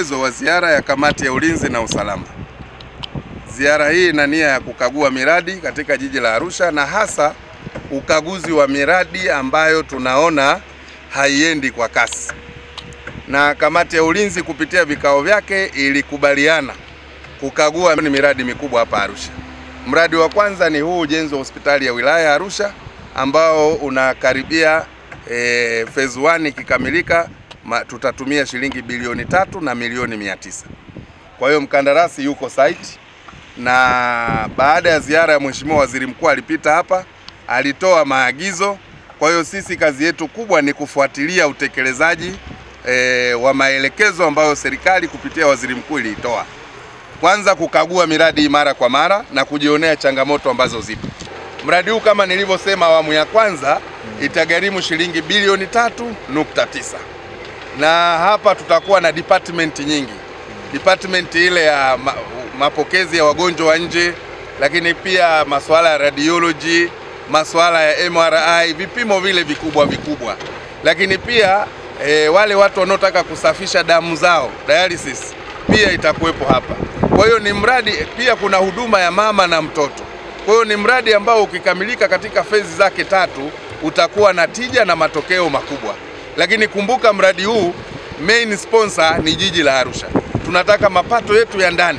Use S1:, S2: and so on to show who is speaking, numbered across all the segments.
S1: Mwendelezo wa ziara ya kamati ya ulinzi na usalama. Ziara hii ina nia ya kukagua miradi katika jiji la Arusha na hasa ukaguzi wa miradi ambayo tunaona haiendi kwa kasi, na kamati ya ulinzi kupitia vikao vyake ilikubaliana kukagua ni miradi mikubwa hapa Arusha. Mradi wa kwanza ni huu ujenzi wa hospitali ya wilaya ya Arusha ambao unakaribia e, phase 1 ikikamilika tutatumia shilingi bilioni tatu na milioni mia tisa. Kwa hiyo mkandarasi yuko site, na baada ya ziara ya Mheshimiwa Waziri Mkuu alipita hapa, alitoa maagizo. Kwa hiyo sisi kazi yetu kubwa ni kufuatilia utekelezaji e, wa maelekezo ambayo serikali kupitia Waziri Mkuu iliitoa. Kwanza kukagua miradi mara kwa mara na kujionea changamoto ambazo zipo. Mradi huu kama nilivyosema, awamu ya kwanza itagharimu shilingi bilioni tatu nukta tisa na hapa tutakuwa na department nyingi, department ile ya ma, mapokezi ya wagonjwa wa nje, lakini pia masuala ya radiology, masuala ya MRI, vipimo vile vikubwa vikubwa, lakini pia e, wale watu wanaotaka kusafisha damu zao dialysis pia itakuwepo hapa. Kwa hiyo ni mradi pia, kuna huduma ya mama na mtoto. Kwa hiyo ni mradi ambao ukikamilika katika fezi zake tatu utakuwa na tija na matokeo makubwa lakini kumbuka mradi huu main sponsor ni jiji la Arusha. Tunataka mapato yetu ya ndani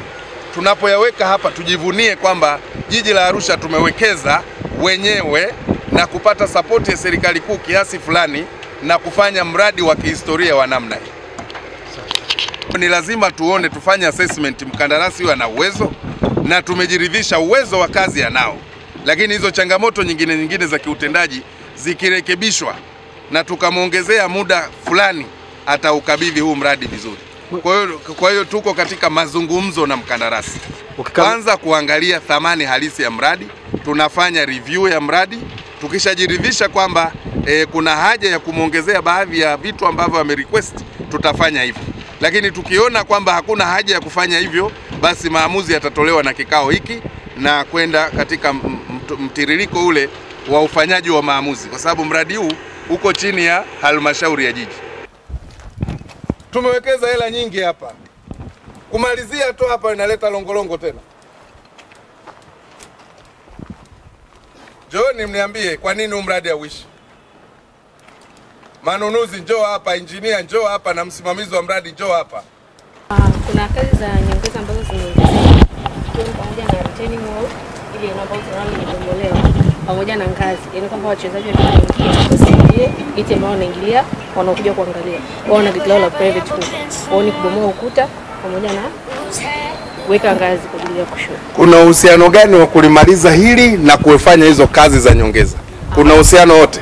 S1: tunapoyaweka hapa tujivunie kwamba jiji la Arusha tumewekeza wenyewe na kupata sapoti ya serikali kuu kiasi fulani na kufanya mradi wa kihistoria wa namna hii. Ni lazima tuone, tufanye assessment, mkandarasi huyo ana uwezo na tumejiridhisha uwezo wa kazi anao, lakini hizo changamoto nyingine nyingine za kiutendaji zikirekebishwa na tukamwongezea muda fulani ataukabidhi huu mradi vizuri. Kwa hiyo kwa hiyo tuko katika mazungumzo na mkandarasi kwanza kuangalia thamani halisi ya mradi, tunafanya review ya mradi. Tukishajiridhisha kwamba e, kuna haja ya kumwongezea baadhi ya vitu ambavyo amerequest, tutafanya hivyo, lakini tukiona kwamba hakuna haja ya kufanya hivyo, basi maamuzi yatatolewa na kikao hiki na kwenda katika mtiririko ule wa ufanyaji wa maamuzi, kwa sababu mradi huu uko chini ya halmashauri ya jiji. Tumewekeza hela nyingi hapa, kumalizia tu hapa inaleta longolongo tena. Njooni mniambie kwa nini huu mradi hauishi. Manunuzi njoo hapa, injinia njoo hapa, na msimamizi wa mradi njoo hapa.
S2: Uh, kuna kazi za nyongeza ambazo zimeongezeka pamoja na retaining wall ile eneo ambalo tunaona limebomolewa pamoja na ngazi, yaani kwamba wachezaji wanaingia wasiingie geti ambao wanaingilia wanaokuja kuangalia wao na geti la private huko Wao ni kubomoa ukuta pamoja na kuweka ngazi kwa ajili ya kushuka.
S1: Kuna uhusiano gani wa kulimaliza hili na kufanya hizo kazi za nyongeza? Kuna uhusiano wote?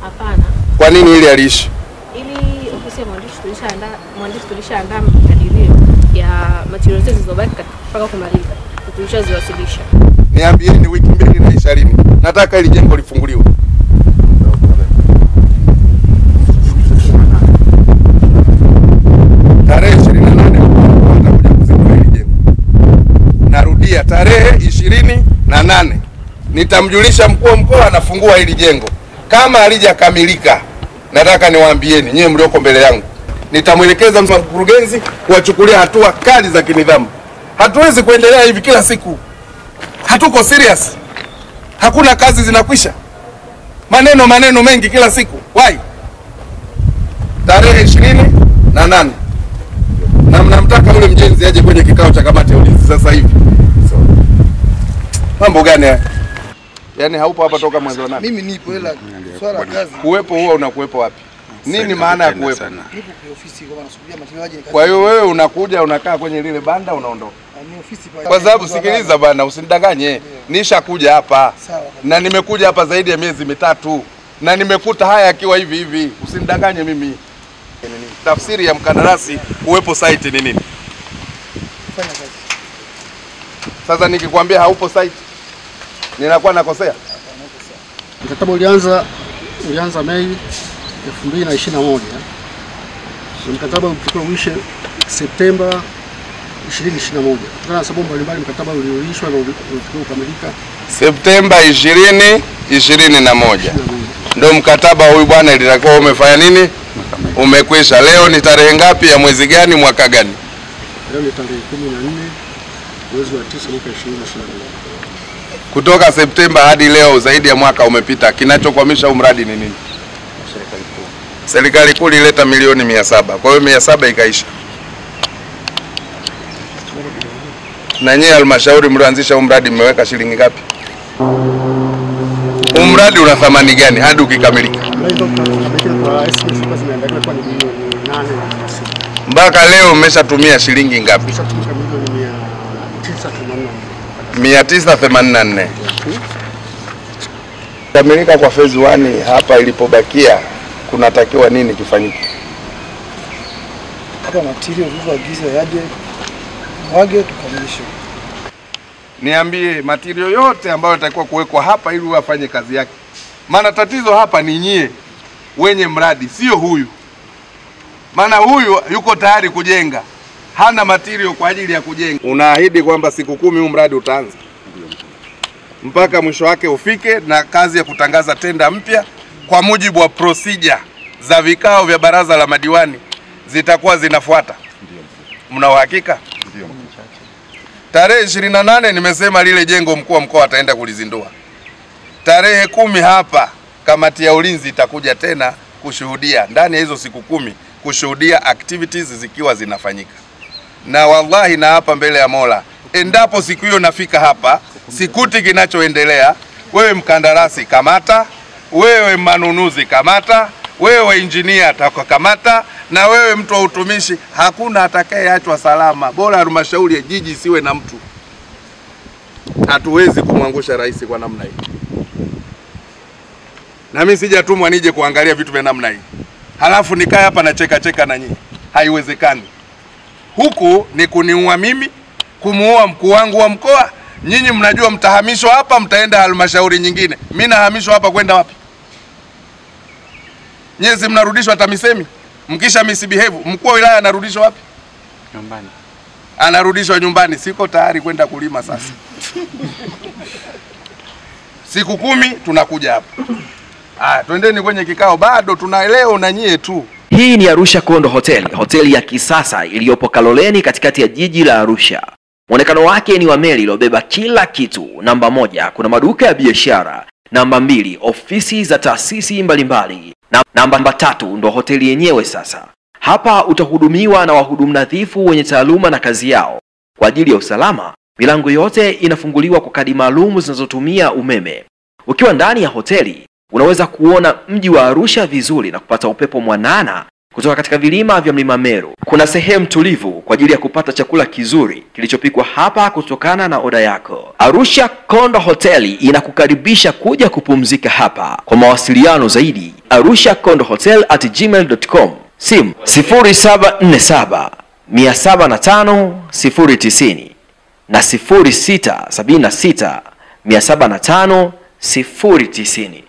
S2: Hapana,
S1: Kwa nini hili aliishi?
S2: ili ofisi ya mwandishi tulishaandaa mwandishi tulishaandaa makadirio ya materials zote zilizobaki mpaka kumaliza, tulishaziwasilisha.
S1: Niambieni, wiki mbili na ishirini nataka ili jengo lifunguliwe. Tarehe 28 watakuja kuzindua hili jengo. Narudia, tarehe ishirini na nane nitamjulisha mkuu wa mkoa anafungua hili jengo. Kama halijakamilika, nataka niwaambieni nyewe mlioko mbele yangu, nitamwelekeza mkurugenzi kuwachukulia hatua kali za kinidhamu. Hatuwezi kuendelea hivi kila siku hatuko serious, hakuna kazi zinakwisha, maneno maneno mengi kila siku. Why? Tarehe ishirini na nane na mnamtaka yule mjenzi aje kwenye kikao cha kamati ya ulinzi sasa hivi. So, mambo gani haya? Yaani haupo hapa toka mwezi wa nane.
S3: Mimi nipo ila swala kazi
S1: Kuwepo huwa unakuwepo wapi? Nini maana ya kuwepo?
S3: nipo kwa ofisi kwa nasubiria material yaje
S1: Kwa hiyo wewe unakuja unakaa kwenye lile banda unaondoka. Kwa sababu sikiliza bwana, usinidanganye. Nishakuja hapa
S3: Sawa.
S1: na nimekuja hapa zaidi ya miezi mitatu na nimekuta haya akiwa hivi hivi, usinidanganye mimi. Tafsiri ya mkandarasi kuwepo site ni nini? Sasa nikikwambia haupo site ninakuwa nakosea?
S4: Mkataba ulianza ulianza Mei 2021 na mkataba ulitakiwa uishe Septemba 2021 kutokana na sababu mbalimbali. Mkataba ulioishwa na ulitakiwa kukamilika
S1: Septemba ishirini ishirini na moja ndo mkataba huyu bwana ilitakiwa umefanya nini, umekwisha. Leo ni tarehe ngapi ya mwezi gani mwaka gani?
S4: Leo ni tarehe kumi na nne mwezi wa tisa mwaka ishirini na ishirini na nne.
S1: Kutoka Septemba hadi leo zaidi ya mwaka umepita, kinachokwamisha huu mradi ni nini? Serikali kuu ilileta milioni mia saba kwa hiyo mia saba ikaisha. Na nyie halmashauri mlioanzisha huu mradi mmeweka shilingi ngapi? Huu mradi una thamani gani hadi ukikamilika? Mpaka leo umeshatumia shilingi ngapi?
S4: mia tisa themanini na nne
S1: Kamilika kwa phase 1 hapa ilipobakia kunatakiwa nini kifanyike?
S3: Hapa material vilivyoagizwa yaje mwage tukamilishe.
S1: Niambie matirio yote ambayo yatakiwa kuwekwa hapa ili afanye kazi yake. Maana tatizo hapa ni nyie wenye mradi, sio huyu. Maana huyu yuko tayari kujenga, hana matirio kwa ajili ya kujenga. Unaahidi kwamba siku kumi huu mradi utaanza mpaka mwisho wake ufike, na kazi ya kutangaza tenda mpya kwa mujibu wa procedure za vikao vya baraza la madiwani zitakuwa zinafuata. Mna uhakika? Tarehe 28 nimesema lile jengo mkuu wa mkoa ataenda kulizindua. Tarehe kumi hapa kamati ya ulinzi itakuja tena kushuhudia ndani ya hizo siku kumi kushuhudia activities zikiwa zinafanyika, na wallahi na hapa mbele ya Mola, endapo siku hiyo nafika hapa sikuti kinachoendelea, wewe mkandarasi kamata, wewe manunuzi kamata, wewe injinia atakukamata, na wewe mtu wa utumishi, hakuna atakayeachwa salama. Bora halmashauri ya jiji isiwe na mtu. Hatuwezi kumwangusha rais kwa namna hii, na mimi sijatumwa nije kuangalia vitu vya namna hii halafu nikae hapa na cheka cheka na nyinyi, haiwezekani. Huku ni kuniua mimi, kumuua mkuu wangu wa mkoa. Nyinyi mnajua mtahamishwa hapa, mtaenda halmashauri nyingine. Mimi nahamishwa hapa kwenda wapi? Si mnarudishwa TAMISEMI mkisha misbehave, mkuu wa wilaya anarudishwa wapi?
S5: Nyumbani.
S1: Anarudishwa nyumbani. Siko tayari kwenda kulima sasa. Siku kumi tunakuja hapa. Ah, twendeni kwenye kikao, bado tuna leo na nyie tu.
S6: Hii ni Arusha Kondo Hotel, hoteli ya kisasa iliyopo Kaloleni katikati ya jiji la Arusha. Mwonekano wake ni wa meli iliyobeba kila kitu. Namba moja, kuna maduka ya biashara. Namba mbili, ofisi za taasisi mbalimbali. Na namba tatu, ndo hoteli yenyewe sasa. Hapa utahudumiwa na wahudumu nadhifu wenye taaluma na kazi yao. Kwa ajili ya usalama, milango yote inafunguliwa kwa kadi maalum zinazotumia umeme. Ukiwa ndani ya hoteli, unaweza kuona mji wa Arusha vizuri na kupata upepo mwanana kutoka katika vilima vya mlima Meru. Kuna sehemu tulivu kwa ajili ya kupata chakula kizuri kilichopikwa hapa kutokana na oda yako. Arusha Kondo Hoteli inakukaribisha kuja kupumzika hapa. Kwa mawasiliano zaidi, arusha Condo hotel at gmail gmail.com, simu 0747 705 090 na 0676 705 090.